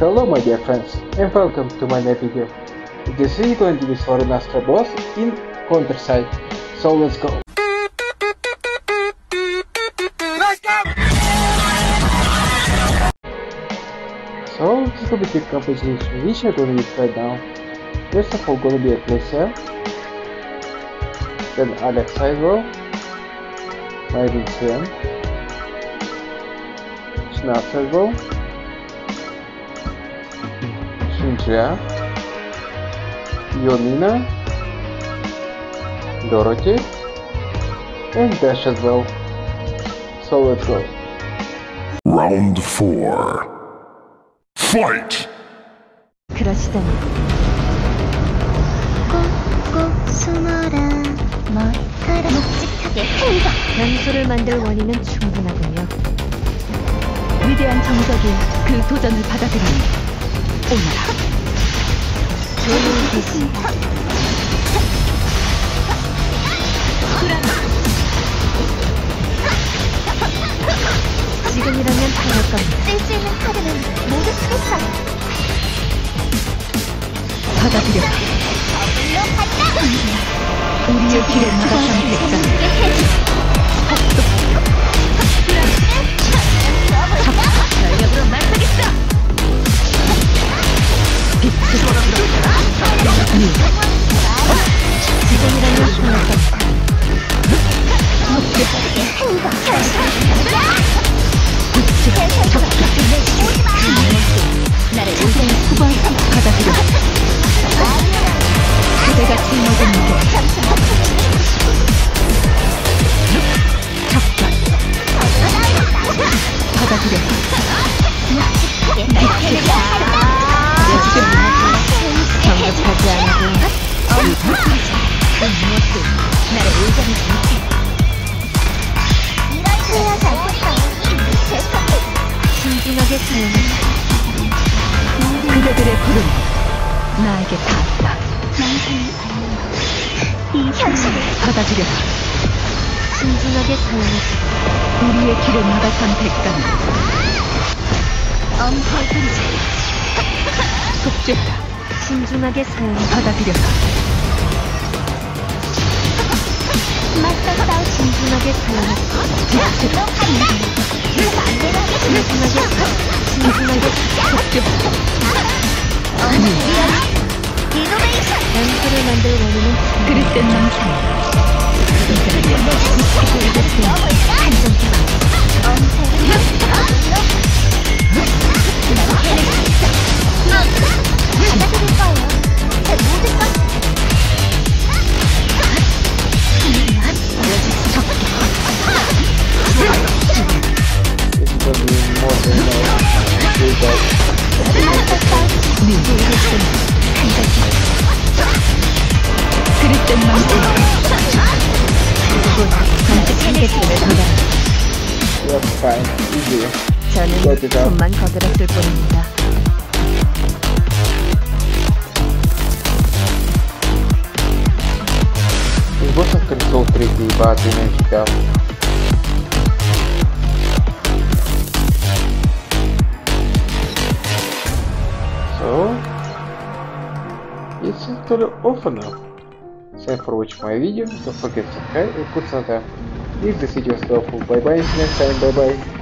Hello my dear friends and welcome to my new video. This is going to be Soren Astra boss in Counter Side. So let's go. So this is going to be the composition which I'm going to use right now. First of all going to be Ecclesia, then Alex Sidewell, Maiden Sien, Snap Sidewell, Shinjia, Yonina, Dorothy, and Dash as well. So let's go. Round four. Fight! 그러시다니 꼭꼭 숨어라 머리카락 묵직하게 행동 변수를 만들 원인은 충분하군요. 위대한 정석이 그 도전을 받아들이니 오너라. 조용 대신 지금이라면 타협 겁니다. 쓸 수 있는 카드는 모두 쓰겠어 받아들여 물로 간다 우리의 길을 선 이 현실을 받아들여라. 신중하게 사용하자 우리의 길을 막아선 대가는 엄살 부리지 속죄하라. 신중하게 사용하자 받아들여라. 맞서 싸우 간다 마음대로 하겠습니다 신중하게 신중하게 속죄하라. 이노 만들 원인은 그릇된 망상 받아들일 관측하겠음을 더다 That's fine. Easy. 저는 어디가? 손만 거들었을 뿐입니다 Из боссов Control 3 ебать, имею тебя. So, it's actually over now. Thanks for watching my video, don't forget to subscribe and put thumbs If this video was helpful, Bye bye, see you next time. Bye bye.